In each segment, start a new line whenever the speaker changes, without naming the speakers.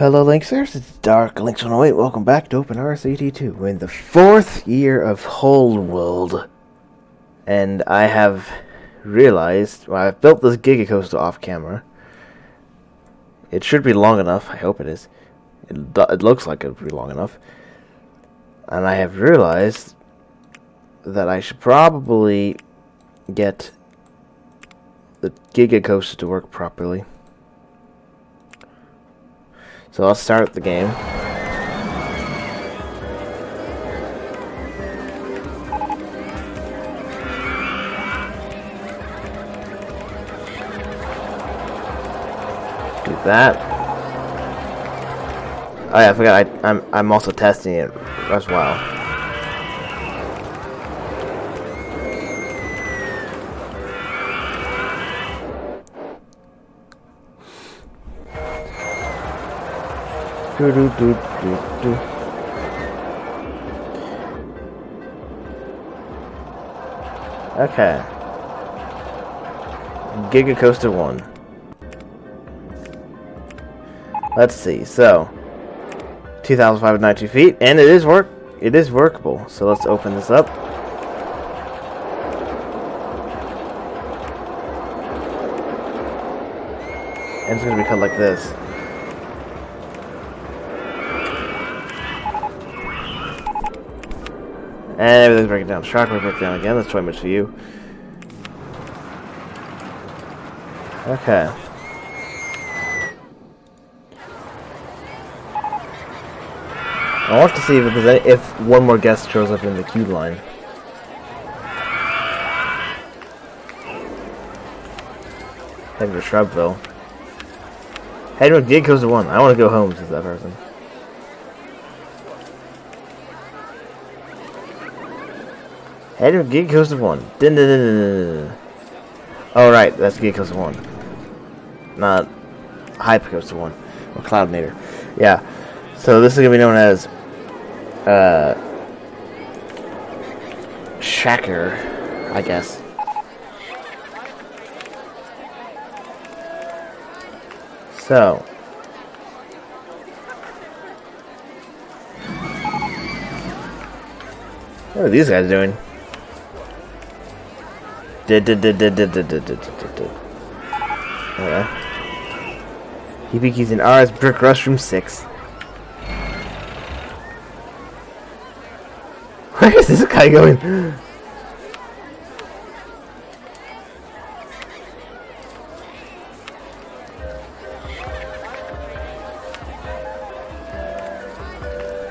Hello, Linksters. It's Dark Lynx 108. Welcome back to Open RCT2. We're in the fourth year of Holeworld. And I have realized, well, I've built this Giga Coaster off camera. It should be long enough. I hope it is. It, it looks like it'll be long enough. And I have realized that I should probably get the Giga Coaster to work properly. So let's start the game. Do that. Oh yeah, I forgot. I, I'm I'm also testing it as well. Do do do do do. Okay. Giga Coaster 1. Let's see. So, 2,592 feet, and it is work. It is workable. So let's open this up. And it's to be cut like this. Everything's breaking down. Shockwave broke down again. That's 20 much for you. Okay. I want to see if any, if one more guest shows up in the queue line. Heading to Shrubville. Heading to Giga Coaster 1. I want to go home, says that person. To Giga Coaster 1. Dun, dun, dun. Oh right, that's Gig to one. Not Hype goes to one. Or Cloudinator. Yeah. So this is gonna be known as uh Shacker, I guess. So What are these guys doing? Did did did did did did did did did did. Okay. Hibiki's in ours, Brick Restroom 6. Where is this guy going?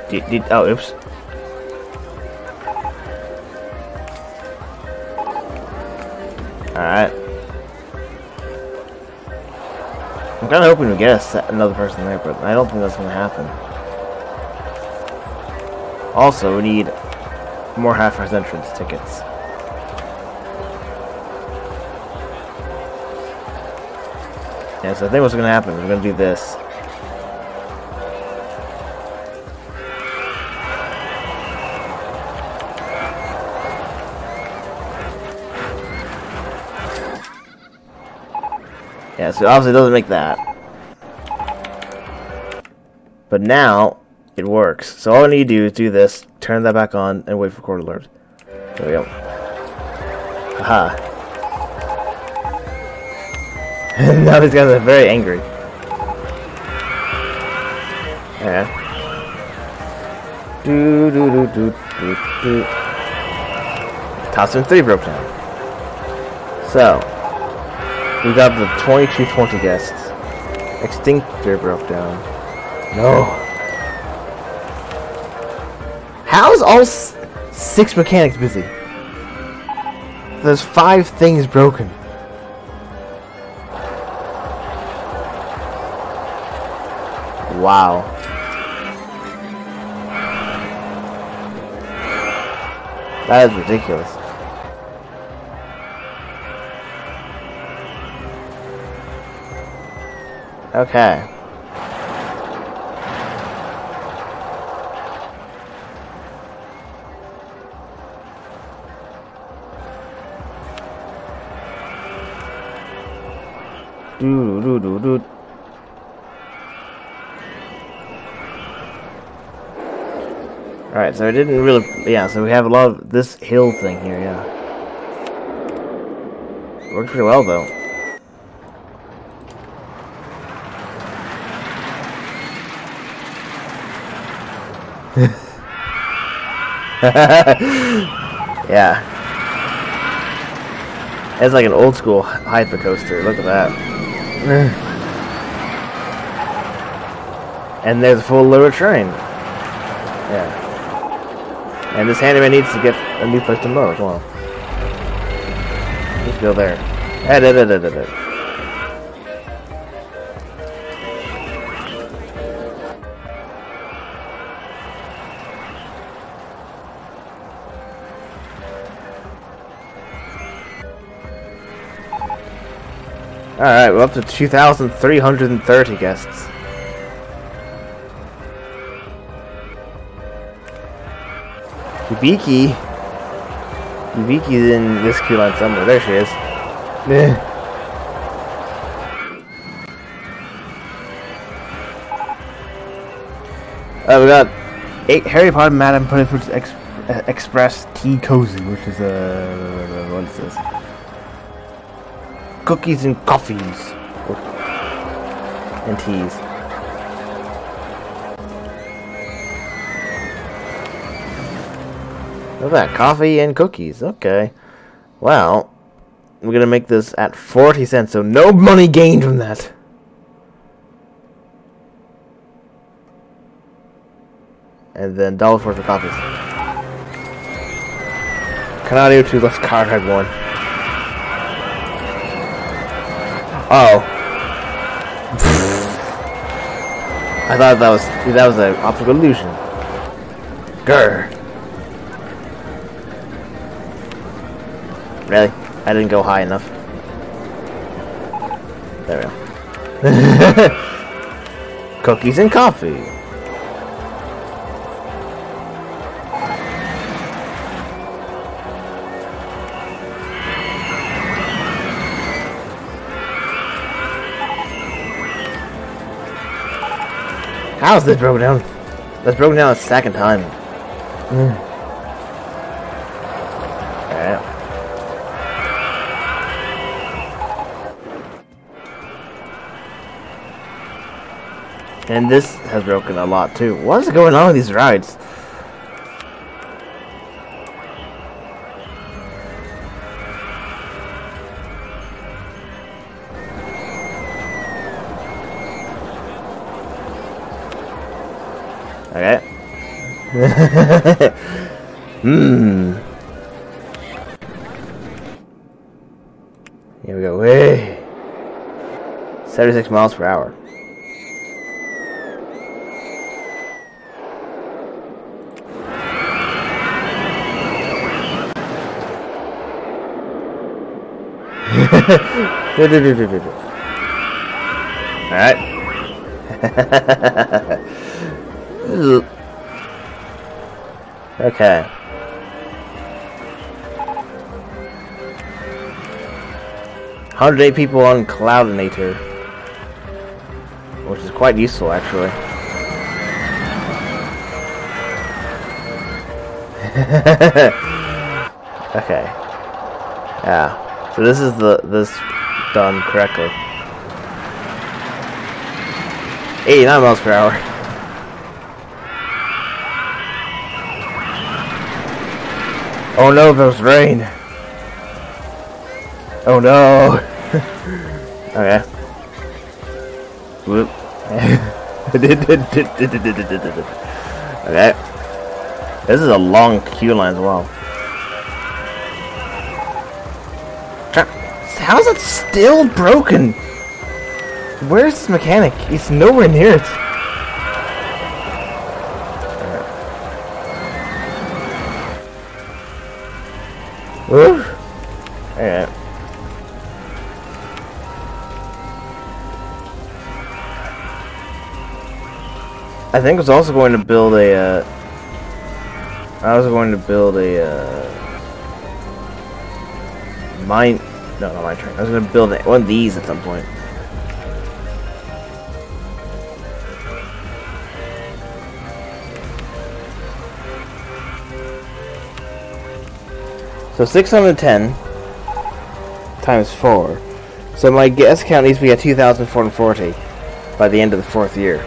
Did, did, oh, oops. Alright. I'm kind of hoping we get another person there, but I don't think that's going to happen. Also, we need more half-price entrance tickets. Yeah, so I think what's going to happen, is we're going to do this. Yeah, so obviously doesn't make that. But now, it works. So all I need to do is do this, turn that back on, and wait for quarter alert. There we go. Aha. now these guys are very angry. Yeah. Do do do do do do. Tossing 3 broke down. So, we got the 2220 guests. Extinctor broke down. No. How's all six mechanics busy? There's five things broken. Wow. That is ridiculous. Okay. Do do do do. All right, so I didn't really, yeah. So we have a lot of this hill thing here, yeah. Worked pretty well though. yeah. It's like an old school hyper coaster. Look at that. and there's a full lower train. Yeah. And this handyman needs to get a new place to mow. Come on. Let's go there. Eh, edit, edit, edit, edit. Alright, we're up to 2,330 guests. Yubiki. Yubiki's in this queue line somewhere. There she is. uh, we got eight Harry Potter Madam Puddifoot's Ex Express Tea Cozy, which is uh, what is this? Cookies and coffees. And teas. Look at that, coffee and cookies. Okay. Well, we're gonna make this at 40 cents, so no money gained from that. And then dollar for the coffees. Canario 2 left card had one. Oh. I thought that was that was an optical illusion. Grr. Really? I didn't go high enough. There we go. Cookies and coffee. How is this broken down? That's broken down a second time. Mm. Alright. And this has broken a lot too. What is going on with these rides? Okay. Hmm. Here we go. Hey. 76 miles per hour. Alright. Okay. Hundred eight people on Cloudinator, which is quite useful actually. okay. Yeah. So this is the this done correctly. 89 miles per hour. Oh no, there's rain. Oh no. Oh, okay. Whoop. okay. This is a long queue line as well. How is it still broken? Where's this mechanic? He's nowhere near it. Alright. I think I was also going to build a, uh, I was going to build a, uh, mine, no, not mine train. I was going to build one of these at some point. So 610 times 4. So my guess count needs to be at 2,440 by the end of the fourth year.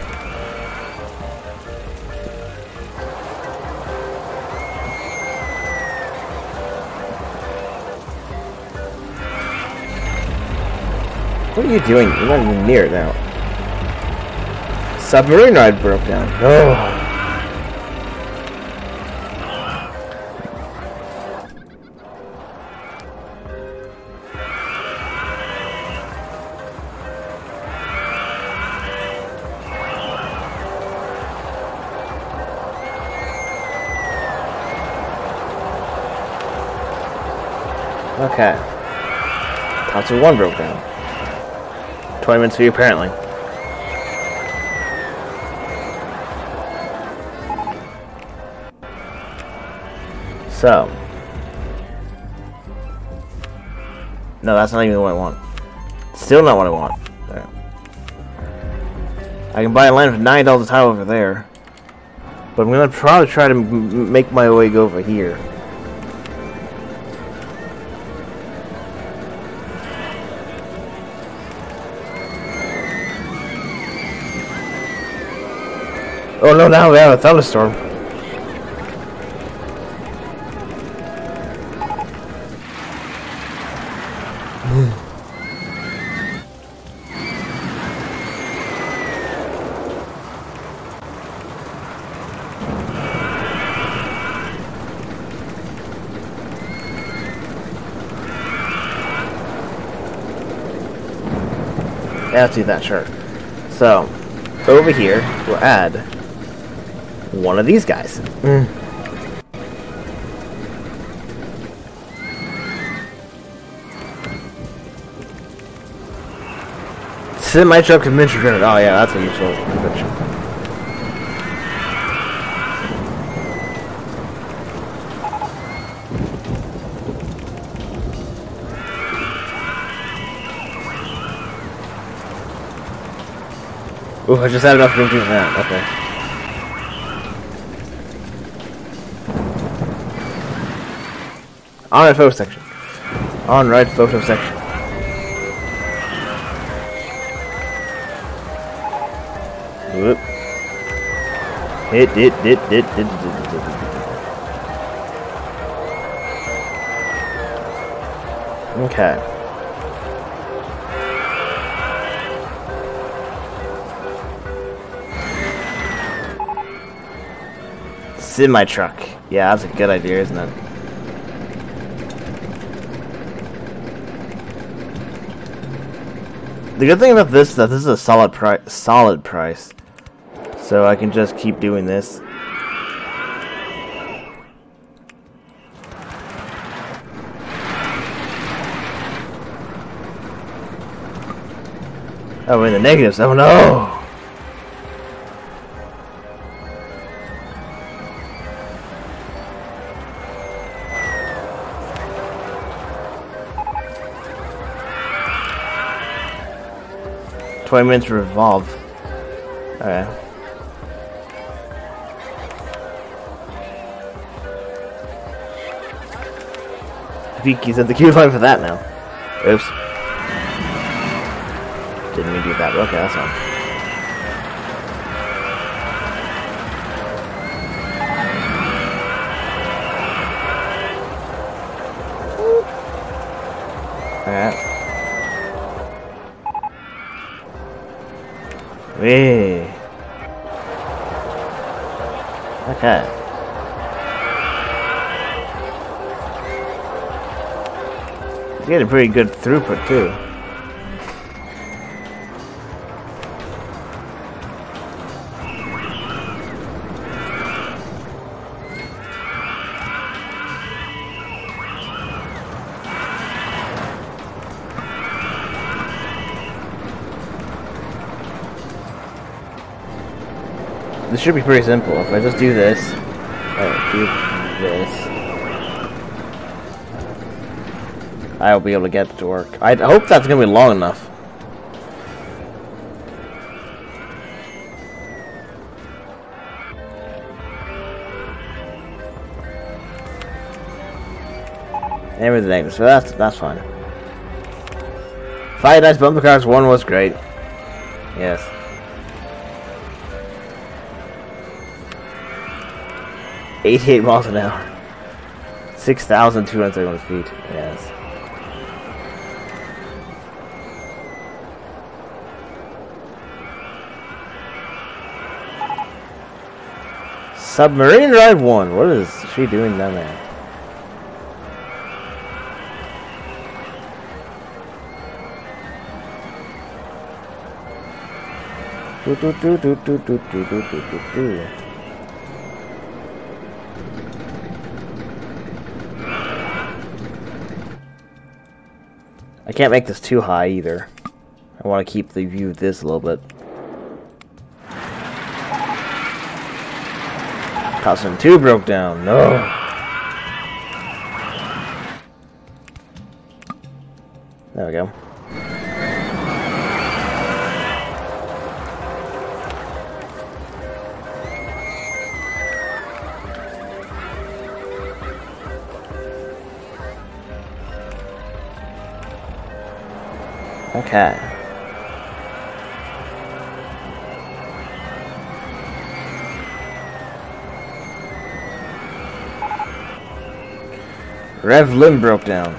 What are you doing? You're not even near it now. Submarine ride broke down. Oh. Tatsu 1 broke down. 20 minutes for you, apparently. So. No, that's not even what I want. Still not what I want. I can buy a land for $9 a tile over there. But I'm to probably try to make my way go over here. Oh no, now we have a thunderstorm. Let's do that, sure. So, over here, we'll add one of these guys. Mm. Semi truck convention grenade. Oh yeah, that's a useful convention. Ooh, I just had enough room to that. Okay. On right photo section. On right photo section. Whoop. Hit, hit, hit, hit, hit, hit, hit, hit. Okay. Semi truck. Yeah, that's a good idea, isn't it? The good thing about this is that this is a solid price, solid price. So I can just keep doing this. Oh, we're in the negatives. Oh no! 20 minutes to revolve. Okay. Viki's at the queue line for that now. Oops. Didn't mean to do that, okay, that's fine. Wee. Okay. It's getting pretty good throughput too. Should be pretty simple. If I just do this, do this, I'll be able to get to work. I hope that's going to be long enough. everything. So that's that's fine. Five nice bumper cars. One was great. Yes. Eighty-eight miles an hour. Six thousand two hundred thirty-one feet. Yes. Submarine Ride 1. What is she doing down there? Do, do, do, do, do, do, do, do, do, do. I can't make this too high either. I want to keep the view of this a little bit. Costume 2 broke down. No. There we go. Rev limb broke down.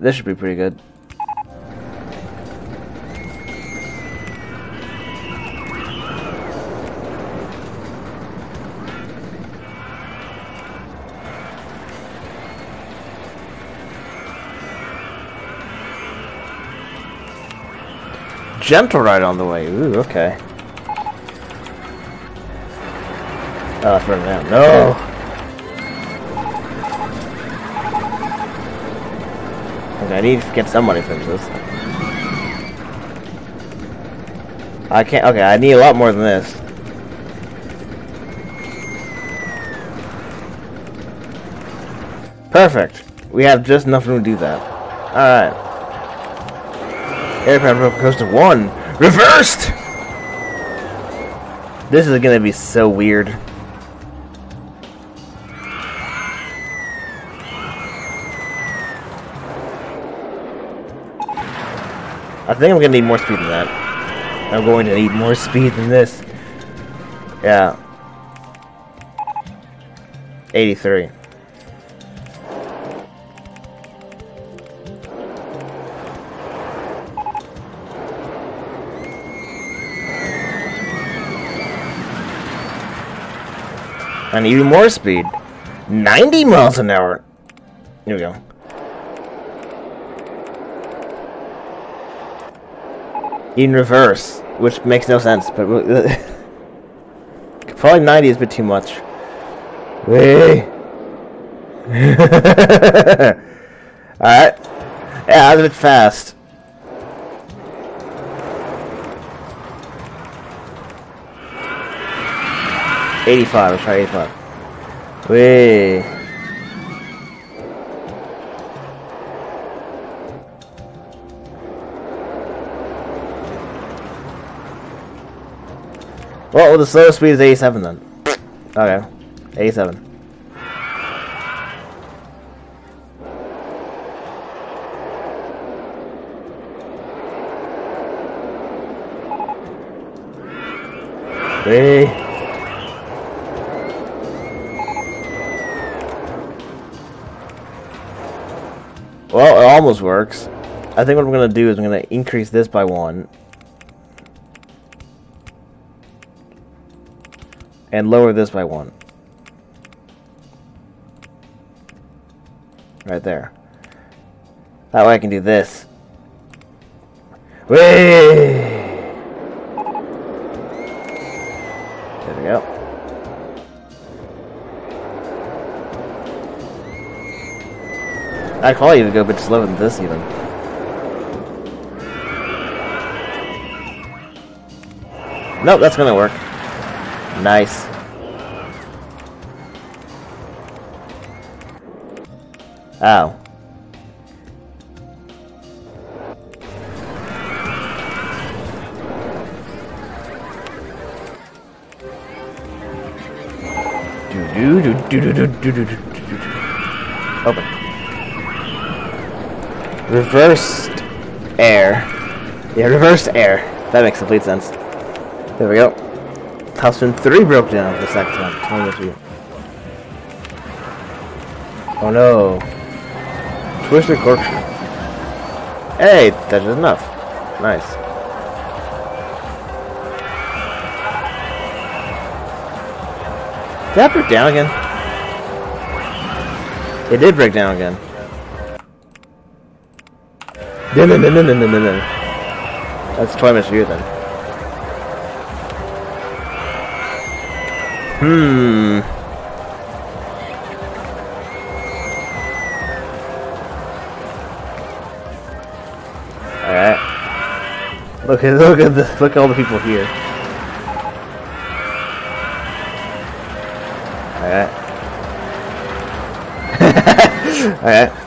This should be pretty good. Gentle ride on the way. Ooh, okay. Oh, running out. No! Okay, I need to get somebody to finish this. I can't. Okay, I need a lot more than this. Perfect. We have just enough room to do that. Alright. Aircraft roller coaster 1. Reversed! This is gonna be so weird. I think I'm gonna need more speed than that. I'm going to need more speed than this. Yeah. 83. And even more speed. 90 miles an hour. Here we go. In reverse, which makes no sense, but probably 90 is a bit too much. Way. Alright. Yeah, was a bit fast. Eighty-five. Let's try eighty-five. Way. Well, the slowest speed is 87 then. Okay. 87. Hey. Almost works. I think what I'm going to do is I'm going to increase this by one. and lower this by one. Right there. That way I can do this. Whee! I'd call you to go a bit slower than this even. Nope, that's gonna work. Nice. Oh. Do Do do do do do do do do do. Open. Reversed air. Yeah, reversed air. That makes complete sense. There we go. Topspin 3 broke down for the second time. Oh no. Twisted corkscrew. Hey, that is enough. Nice. Did that break down again? It did break down again. No, no, no, no, no, no, no, no. That's for you then. Hmm. Alright. Look at look at the look at all the people here. Alright. Alright.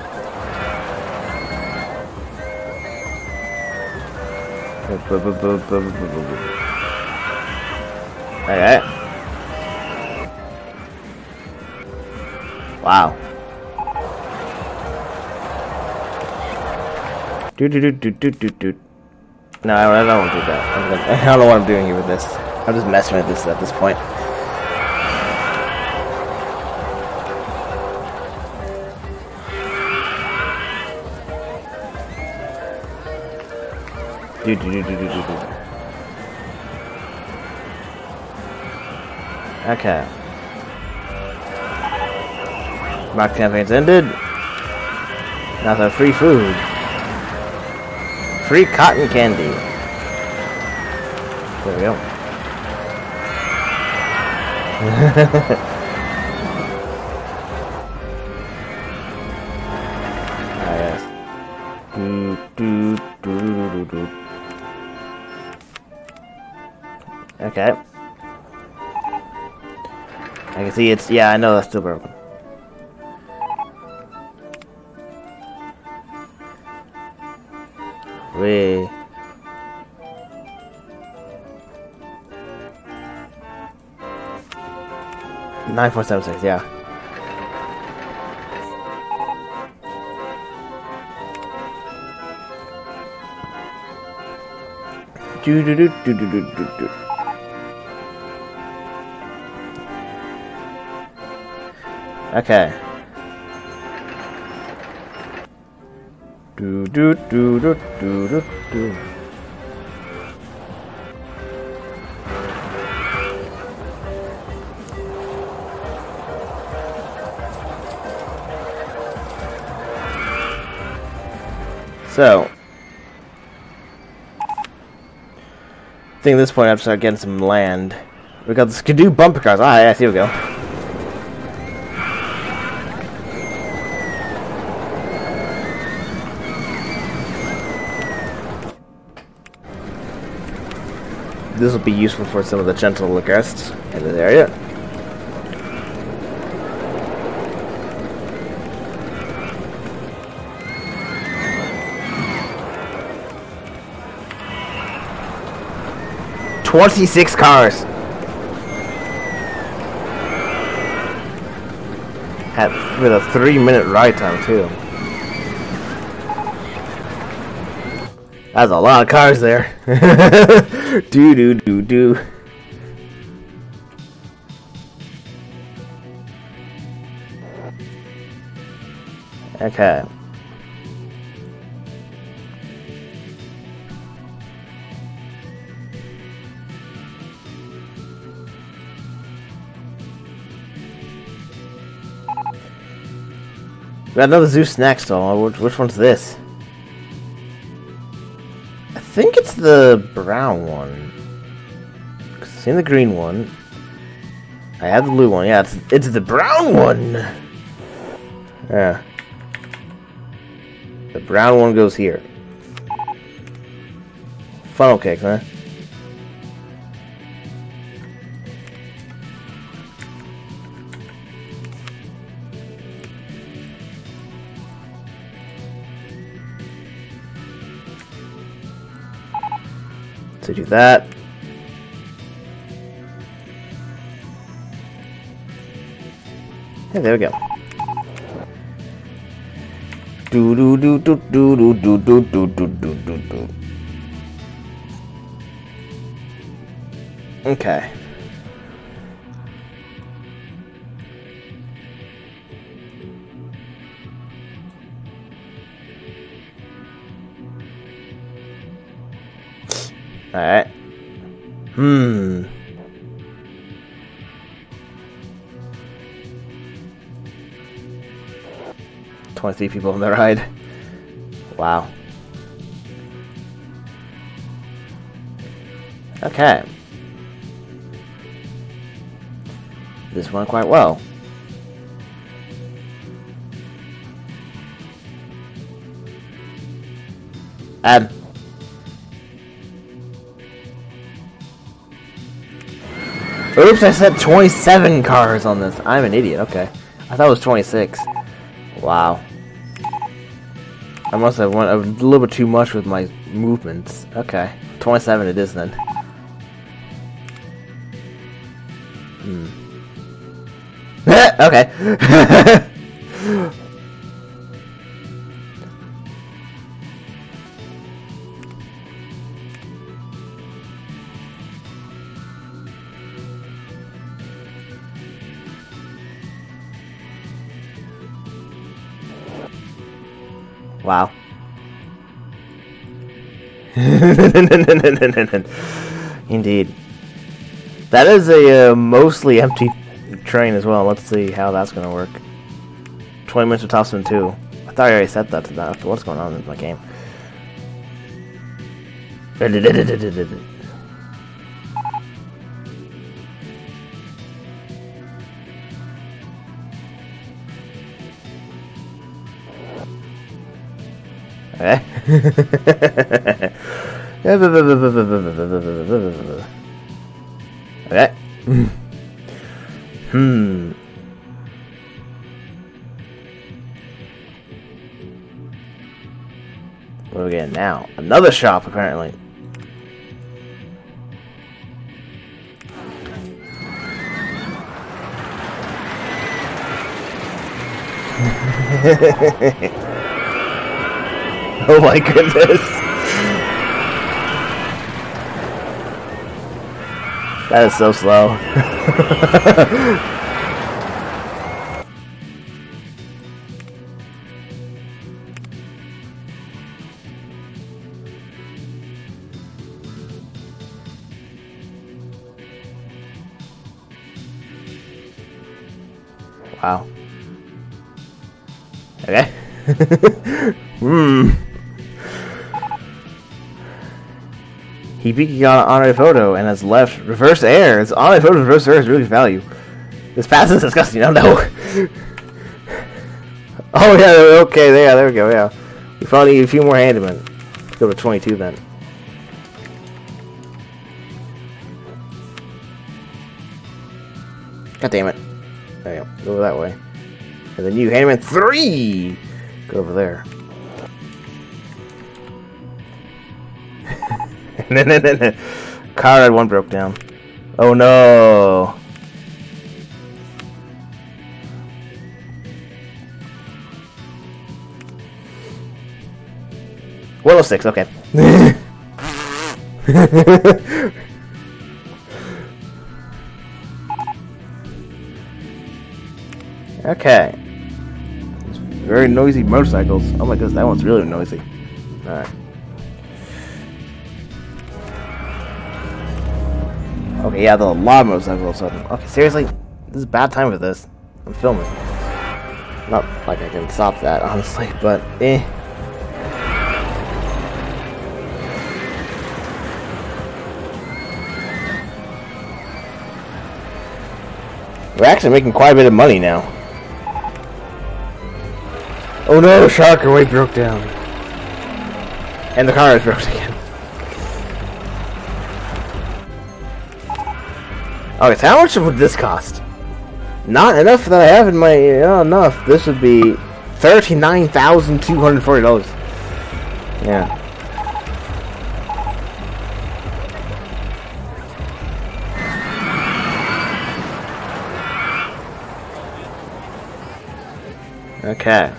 Alright. Wow. Do do do do do do do. No, I don't want to do that. I don't know what I'm doing here with this. I'm just messing with this at this point. Do do do do do do do. Okay. My campaign's ended. Now some free food. Free cotton candy. There we go. see it's, yeah, I know that's still broken. Way. Nine four seven six, yeah. Do do do do do do do do. Okay. Do do do do do do do. So, I think at this point I have to start getting some land. We got the Skidoo bumper cars. Ah, yes, here we go. This will be useful for some of the gentle guests in the area. Twenty-six cars. At with a three-minute ride time too. That's a lot of cars there. do do do do. Okay. We got another Zeus snack stall. Which, which one's this? The brown one. I've seen the green one. I have the blue one. Yeah, it's it's the brown one. Yeah. The brown one goes here. Funnel cake, huh? That. Hey, there we go. Do do do do do do do do do do do do. Okay. Alright. Hmm. Twenty-three people on the ride. Wow. Okay. This went quite well. Add. Oops, I said 27 cars on this. I'm an idiot, okay. I thought it was 26. Wow. I must have went a little bit too much with my movements. Okay. 27 it is then. Hmm. okay. Indeed. That is a uh, mostly empty train as well. Let's see how that's going to work. 20 minutes of top spin 2. I thought I already said that to that. What's going on in my game? Okay. hmm. What are we getting now? Another shop, apparently. Oh my goodness. That is so slow. wow. Okay. He peeked on, a photo and has left reverse air. It's on a photo reverse air is really value. This pass is disgusting. I don't know. oh yeah, okay, there, there we go. Yeah, we probably need a few more handymen. Go to 22 then. God damn it. There you go. Go that way. And then you, handyman three. Go over there. Car had one broke down. Oh no. Willow oh six, okay. okay. Very noisy motorcycles. Oh my goodness, that one's really noisy. Alright. Okay, yeah, the lot motorcycles. Okay, seriously? This is a bad time for this. I'm filming. Not like I can stop that, honestly, but eh. We're actually making quite a bit of money now. Oh no, Shockwave broke down. And the car is broken again. Okay, so how much would this cost? Not enough that I have in my... Uh, enough. This would be $39,240. Yeah. Okay.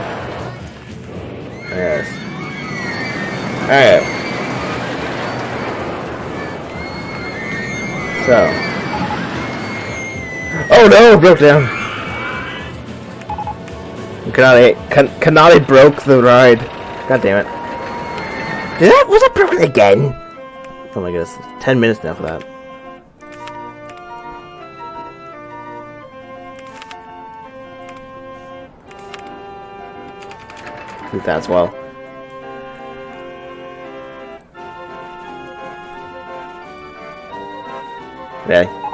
Alright. So. Oh no, broke down. Kanade, Kan Kanade broke the ride. God damn it. Did that, was it broken again? Oh my goodness, 10 minutes now for that. Do that as well. Really?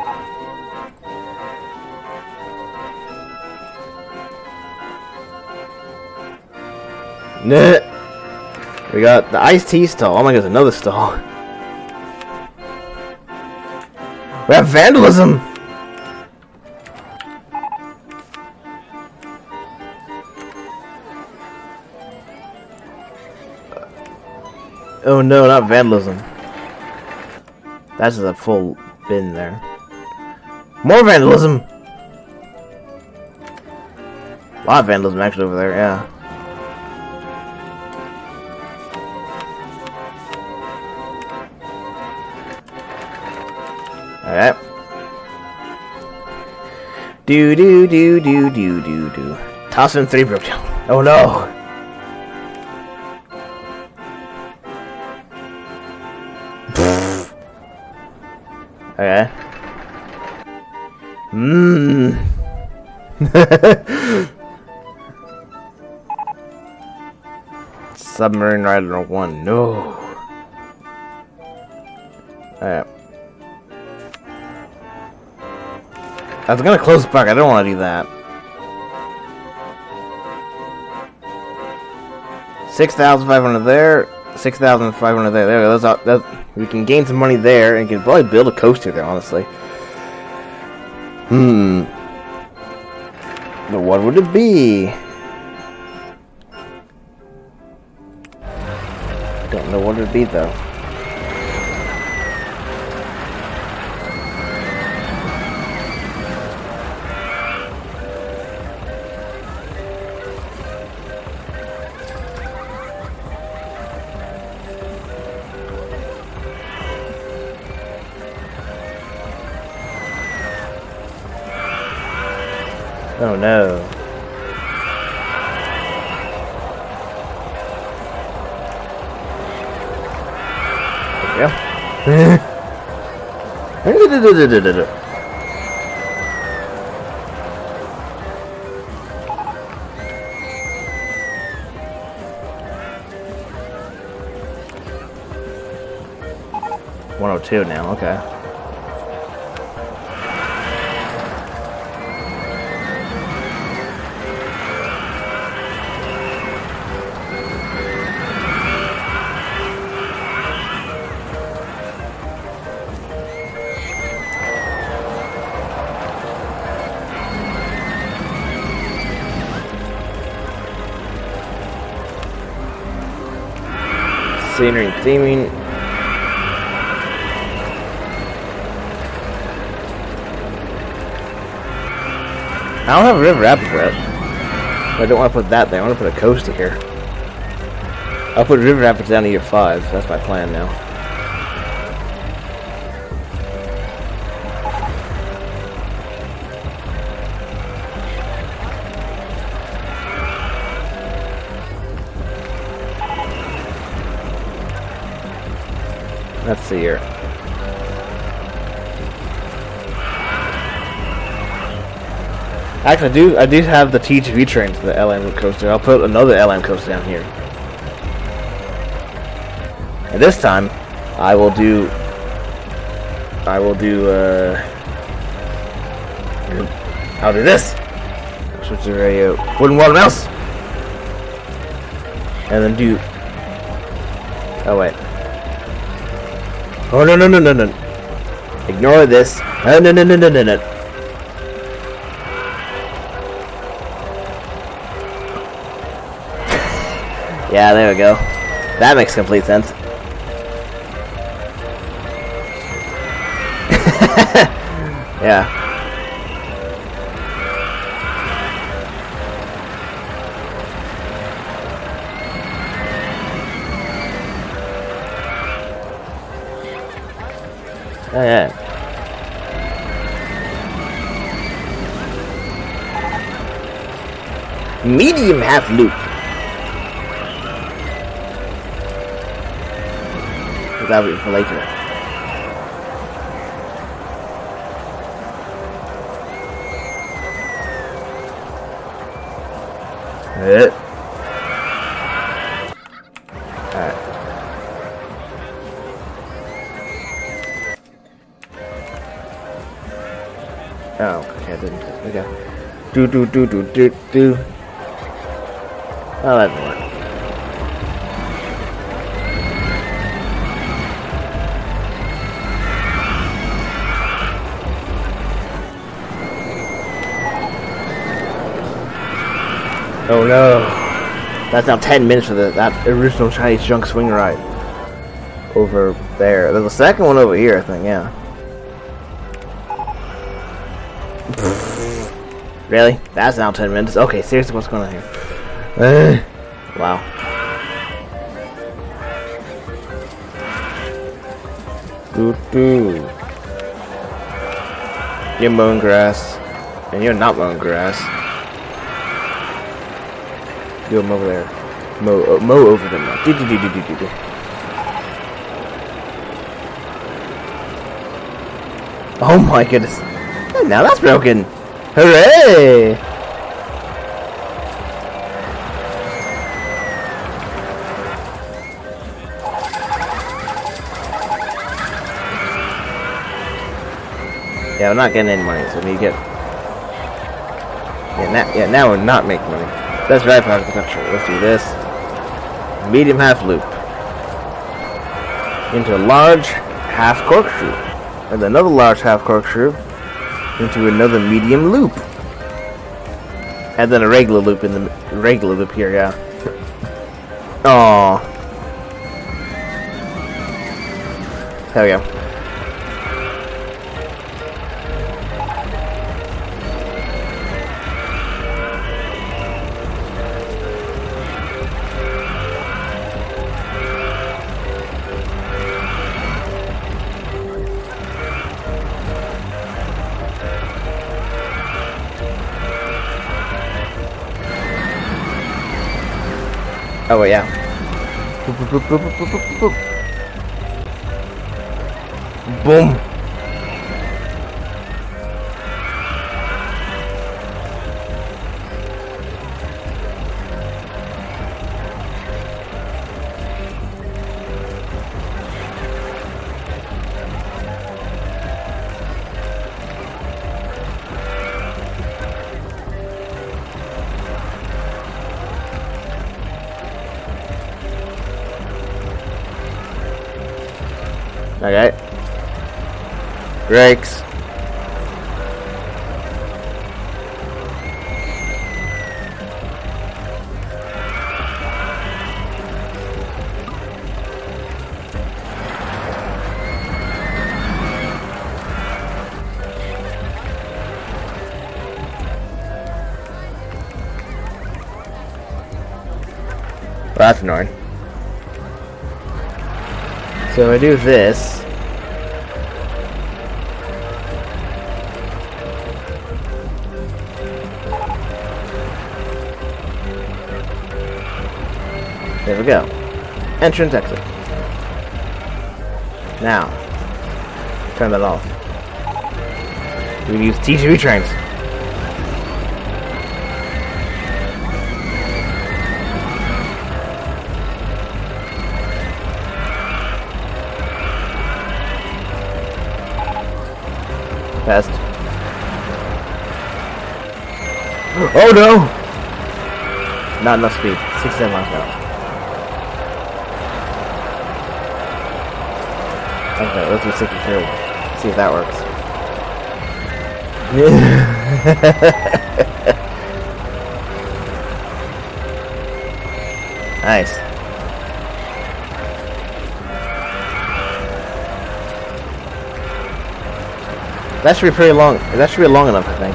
We got the iced tea stall. Oh my god, another stall. We have vandalism! Oh no, not vandalism. That's a full bin there. More vandalism! A lot of vandalism actually over there, yeah. Alright. Do do do do do do do. Toss in three broke down. Oh no! Submarine Rider 1. No. Alright. I was gonna close back. I don't want to do that. Six thousand five hundred there. Six thousand five hundred there. There. That's, that, we can gain some money there and can probably build a coaster there. Honestly. Hmm. Would it be? I Don't know what it'd be though. Oh no. Go. One oh two now, okay. Scenery and theming. I don't have a river rapids yet. I don't want to put that there. I want to put a coaster here. I'll put river rapids down to year five. That's my plan now. Let's see here. Actually, I do I do have the TGV train to the LM coaster. I'll put another LM coaster down here. And this time, I will do. I will do. Uh, I'll do this. Switch to radio. Wooden water mouse. And then do. Oh wait. Oh no no no no no! Ignore this. Oh no no no no no no! yeah, there we go. That makes complete sense. yeah. Medium half loop. That'll be for later. Eh. Alright. Oh, okay, I didn't. Okay. Do do do do do do. Oh, that didn't work. Oh no. That's now 10 minutes of the, that original Chinese junk swing ride. Over there. There's a second one over here, I think, yeah. really? That's now 10 minutes? Okay, seriously, what's going on here? Uh, wow. Doo doo. You're mowing grass. And you're not mowing grass. Do them over there. Mow, uh, mow over them now. Do, do, do, do, do, do. Oh my goodness. Now that's broken. Hooray! Yeah, we're not getting any money, so we get... Yeah, now, yeah, now we're not making money. That's right, part of the country. Let's do this. Medium half loop. Into a large half corkscrew. And another large half corkscrew. Into another medium loop. And then a regular loop in the regular loop here, yeah. Aww. There we go. Oh, yeah. Boom. Brakes. Well, that's annoying. So I do this. We go. Entrance, exit. Now, turn that off. We use TGV trains. Test. Oh no! Not enough speed. 67 miles an hour. Okay, let's do 63. See if that works. nice. That should be pretty long. That should be long enough, I think.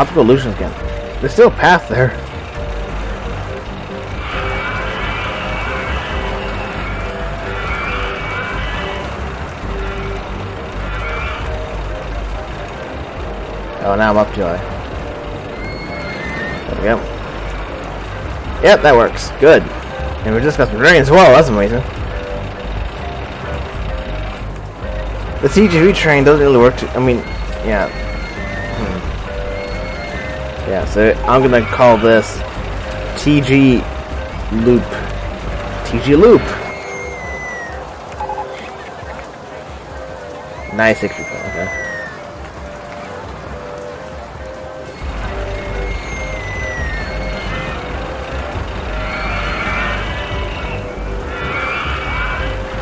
Optical illusions again. There's still a path there. Oh, now I'm up to it. There we go. Yep, that works. Good. And we just got some rain as well. That's amazing. The TGV train doesn't really work. Too, I mean, yeah. Hmm. Yeah, so I'm gonna call this TG Loop. TG Loop. Nice 60 okay.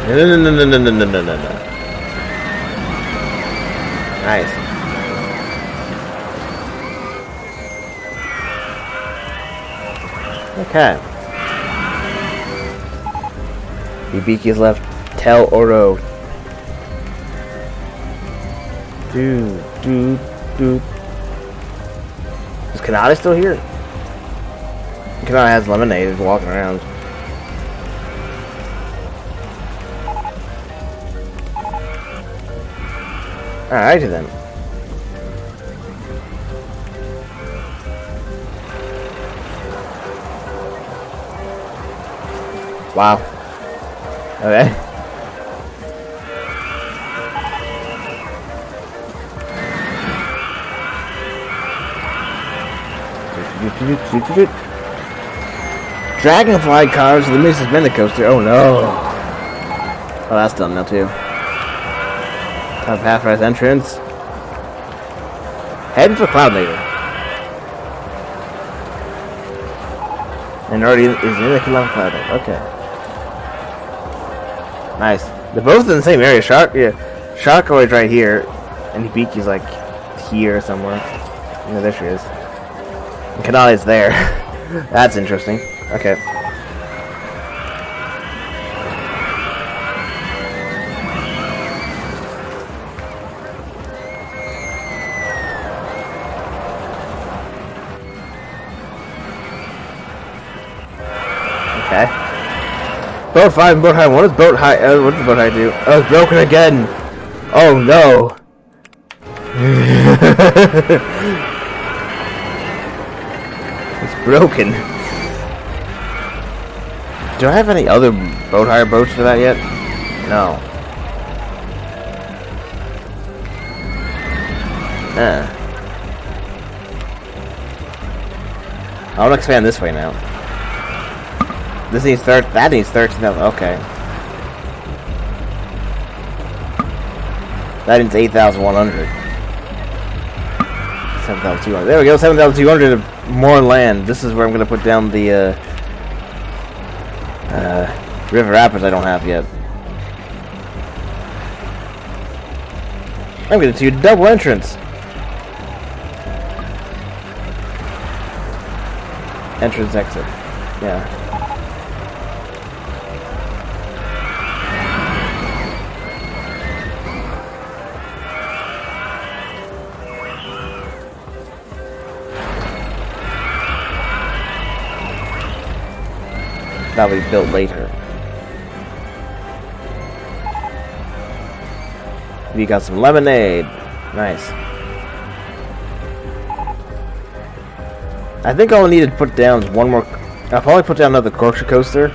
No, no, no, no, no, no, no, no, no, no. Nice. Okay. Hibiki's left. Tell Oro. Do, do, do. Is Kanata still here? Kanata has lemonade walking around. Alrighty then. Wow. Okay. Dragonfly cars the Mrs. Coaster. Oh no. Oh, that's done now too. Top half rise entrance. Heading for Cloud later. And already is in the Cloud Cloud. Okay. Nice. They're both in the same area. Shark, yeah. Sharkoid's right here, and Hibiki's like here somewhere. Yeah, there she is. And Kanale's there. That's interesting. Okay. Boat 5 and Boat Hire 1. What does Boat Hire, uh, what does Boat Hire do? Oh, it's broken again! Oh no! it's broken. Do I have any other boat hire boats for that yet? No. Uh. I want to expand this way now. This needs third. That needs thirteen. Okay. That needs eight thousand one hundred. Seven thousand two hundred. There we go. Seven thousand two hundred more land. This is where I'm gonna put down the uh, uh, River Rapids. I don't have yet. I'm gonna do double entrance. Entrance exit. Yeah. That'll be built later. We got some lemonade. Nice. I think all I need to put down is one more... I'll probably put down another grocery coaster.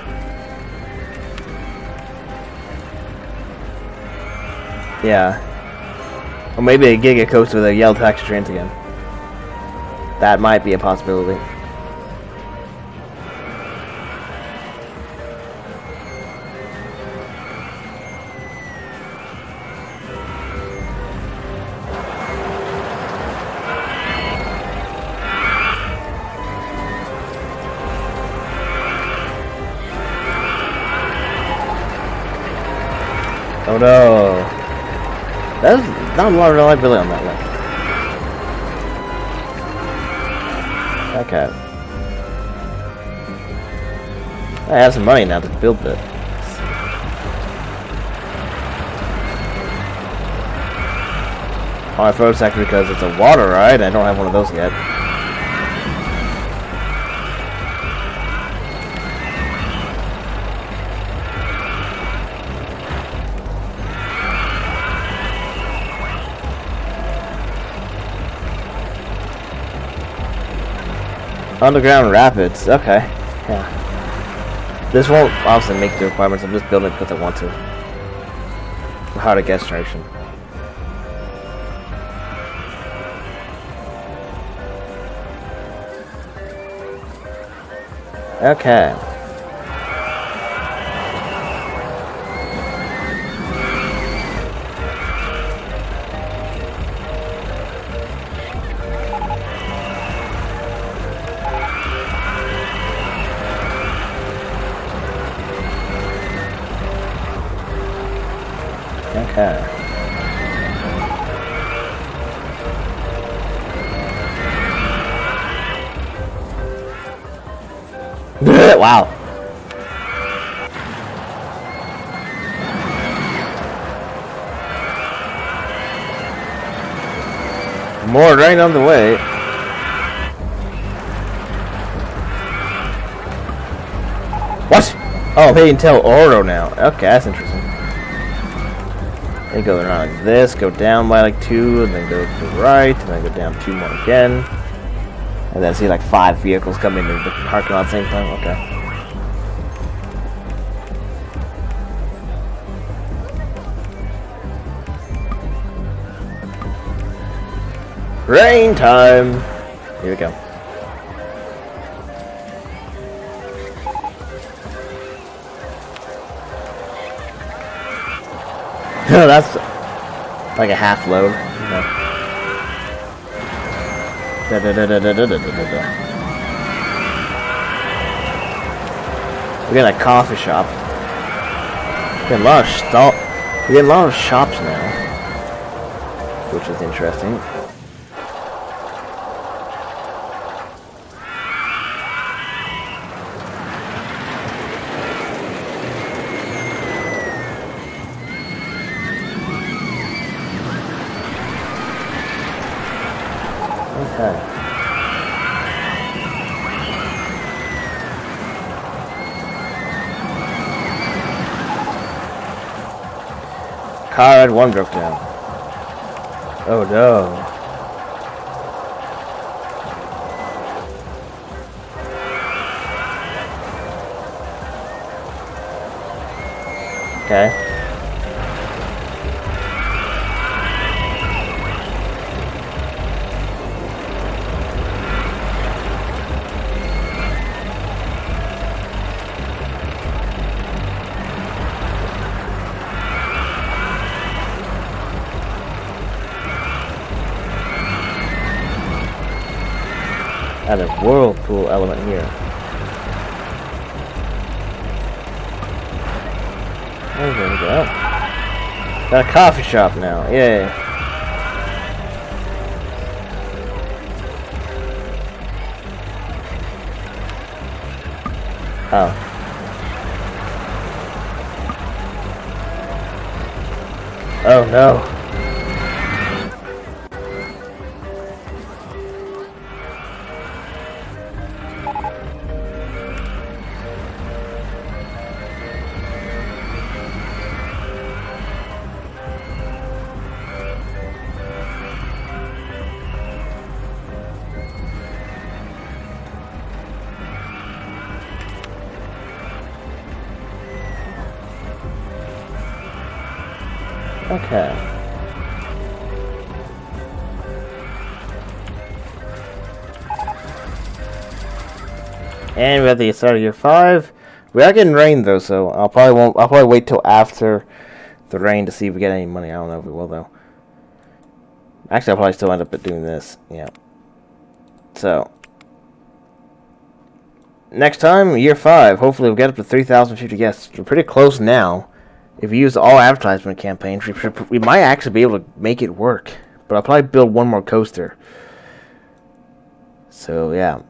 Yeah. Or maybe a Giga Coaster with a Yellow Taxi Trains again. That might be a possibility. Not a lot of reliability on that one. Okay. I have some money now to build it. I froze second because it's a water ride. I don't have one of those yet. Underground Rapids. Okay. Yeah. This won't obviously make the requirements. I'm just building because I want to. How to get extraction. Okay. Wow. More right on the way. What? Oh, pay and tell Oro now. Okay, that's interesting. They go around like this, go down by like two, and then go to the right, and then go down two more again. And then see like five vehicles come into the parking lot at the same time. Okay. Rain time! Here we go. That's like a half load. We got a coffee shop. We got a lot of stall. We got a lot of shops now, which is interesting. Car had one broke down. Oh no. Okay. Here. Oh, there we go. Got a coffee shop now. Yay. Oh. Oh no. Have the start of year five. We are getting rain though, so I'll probably won't. I'll probably wait till after the rain to see if we get any money. I don't know if we will though. Actually, I'll probably still end up doing this. Yeah. So next time, year five. Hopefully, we'll get up to three thousand fifty guests. We're pretty close now. if we use all advertisement campaigns, we, we might actually be able to make it work. But I'll probably build one more coaster. So yeah.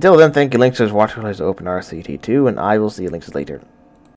Until then, thank you, Lynx, for watching. Let's open RCT2, and I will see you Lynx later.